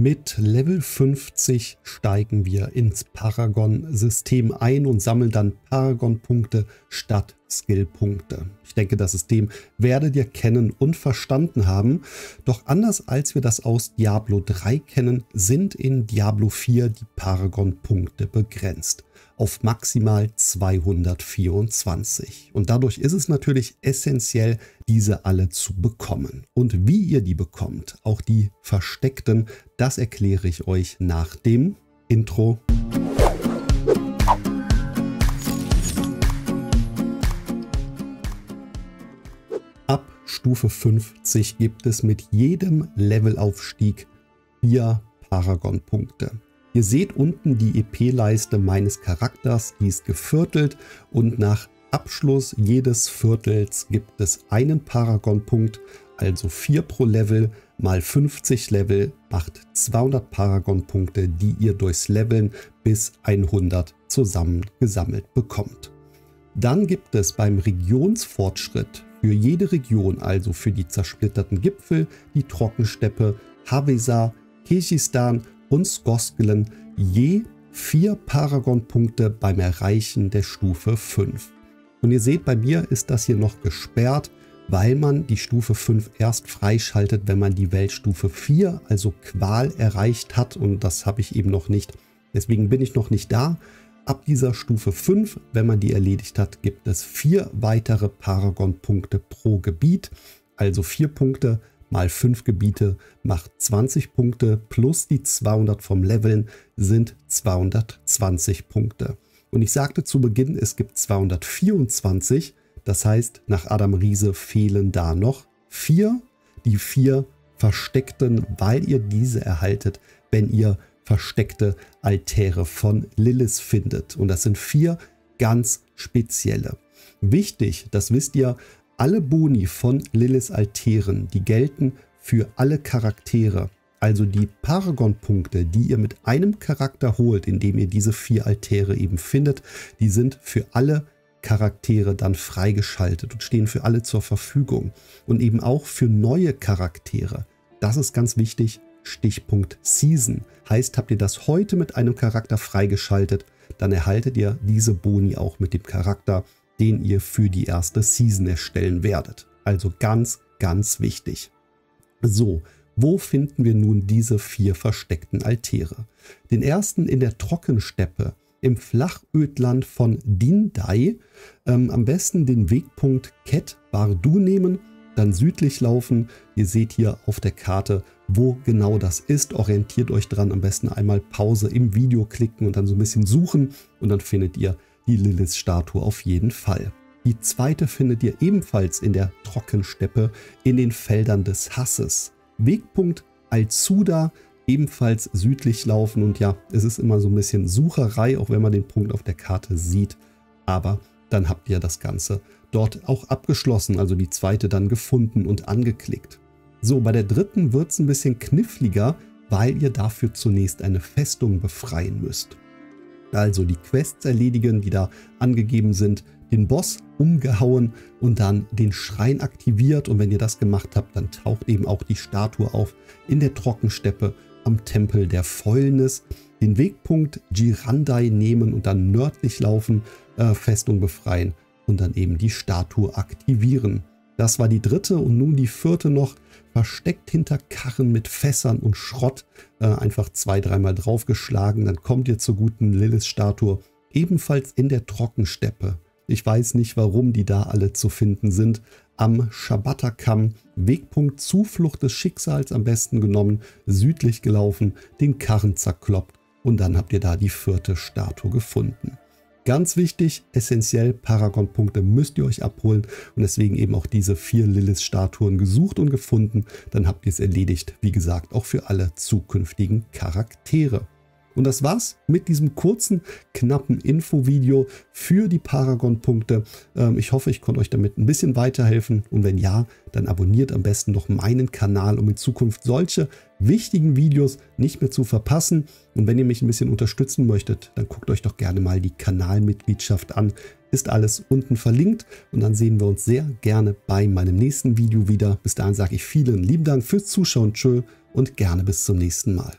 Mit Level 50 steigen wir ins Paragon-System ein und sammeln dann Paragon-Punkte statt Skill-Punkte. Ich denke, das System werdet ihr kennen und verstanden haben. Doch anders als wir das aus Diablo 3 kennen, sind in Diablo 4 die Paragon-Punkte begrenzt auf maximal 224. Und dadurch ist es natürlich essentiell, diese alle zu bekommen. Und wie ihr die bekommt, auch die versteckten, das erkläre ich euch nach dem Intro. Ab Stufe 50 gibt es mit jedem Levelaufstieg vier Paragon-Punkte. Ihr seht unten die EP-Leiste meines Charakters, die ist geviertelt und nach Abschluss jedes Viertels gibt es einen Paragon-Punkt, also 4 pro Level mal 50 Level macht 200 Paragon-Punkte, die ihr durchs Leveln bis 100 zusammengesammelt bekommt. Dann gibt es beim Regionsfortschritt für jede Region, also für die zersplitterten Gipfel, die Trockensteppe, Havesa, Kirgistan und Skoskelen je vier Paragon-Punkte beim Erreichen der Stufe 5. Und ihr seht, bei mir ist das hier noch gesperrt, weil man die Stufe 5 erst freischaltet, wenn man die Weltstufe 4, also Qual, erreicht hat. Und das habe ich eben noch nicht. Deswegen bin ich noch nicht da. Ab dieser Stufe 5, wenn man die erledigt hat, gibt es vier weitere Paragon-Punkte pro Gebiet. Also vier Punkte mal 5 Gebiete macht 20 Punkte plus die 200 vom Leveln sind 220 Punkte. Und ich sagte zu Beginn, es gibt 224. Das heißt, nach Adam Riese fehlen da noch vier. Die vier versteckten, weil ihr diese erhaltet, wenn ihr versteckte Altäre von Lilith findet. Und das sind vier ganz spezielle. Wichtig, das wisst ihr, alle Boni von Lilith Altären, die gelten für alle Charaktere. Also die Paragon-Punkte, die ihr mit einem Charakter holt, indem ihr diese vier Altäre eben findet, die sind für alle Charaktere dann freigeschaltet und stehen für alle zur Verfügung. Und eben auch für neue Charaktere. Das ist ganz wichtig. Stichpunkt Season. Heißt, habt ihr das heute mit einem Charakter freigeschaltet, dann erhaltet ihr diese Boni auch mit dem Charakter den ihr für die erste Season erstellen werdet. Also ganz, ganz wichtig. So, wo finden wir nun diese vier versteckten Altäre? Den ersten in der Trockensteppe im Flachödland von Dindai. Ähm, am besten den Wegpunkt Ket Bardu nehmen, dann südlich laufen. Ihr seht hier auf der Karte, wo genau das ist. Orientiert euch dran. Am besten einmal Pause im Video klicken und dann so ein bisschen suchen und dann findet ihr die Lilith-Statue auf jeden Fall. Die zweite findet ihr ebenfalls in der Trockensteppe in den Feldern des Hasses. Wegpunkt Alzuda, ebenfalls südlich laufen und ja, es ist immer so ein bisschen Sucherei, auch wenn man den Punkt auf der Karte sieht. Aber dann habt ihr das Ganze dort auch abgeschlossen, also die zweite dann gefunden und angeklickt. So, bei der dritten wird es ein bisschen kniffliger, weil ihr dafür zunächst eine Festung befreien müsst. Also die Quests erledigen, die da angegeben sind, den Boss umgehauen und dann den Schrein aktiviert. Und wenn ihr das gemacht habt, dann taucht eben auch die Statue auf in der Trockensteppe am Tempel der Fäulnis. Den Wegpunkt Girandai nehmen und dann nördlich laufen, äh, Festung befreien und dann eben die Statue aktivieren. Das war die dritte und nun die vierte noch versteckt hinter Karren mit Fässern und Schrott, äh, einfach zwei, dreimal draufgeschlagen. Dann kommt ihr zur guten Lilith-Statue, ebenfalls in der Trockensteppe. Ich weiß nicht, warum die da alle zu finden sind. Am Schabbatakamm, Wegpunkt Zuflucht des Schicksals am besten genommen, südlich gelaufen, den Karren zerkloppt und dann habt ihr da die vierte Statue gefunden. Ganz wichtig, essentiell, Paragon-Punkte müsst ihr euch abholen und deswegen eben auch diese vier Lilith-Statuen gesucht und gefunden. Dann habt ihr es erledigt, wie gesagt, auch für alle zukünftigen Charaktere. Und das war's mit diesem kurzen, knappen Infovideo für die Paragon-Punkte. Ähm, ich hoffe, ich konnte euch damit ein bisschen weiterhelfen. Und wenn ja, dann abonniert am besten noch meinen Kanal, um in Zukunft solche wichtigen Videos nicht mehr zu verpassen. Und wenn ihr mich ein bisschen unterstützen möchtet, dann guckt euch doch gerne mal die Kanalmitgliedschaft an. Ist alles unten verlinkt. Und dann sehen wir uns sehr gerne bei meinem nächsten Video wieder. Bis dahin sage ich vielen lieben Dank fürs Zuschauen. Tschö und gerne bis zum nächsten Mal.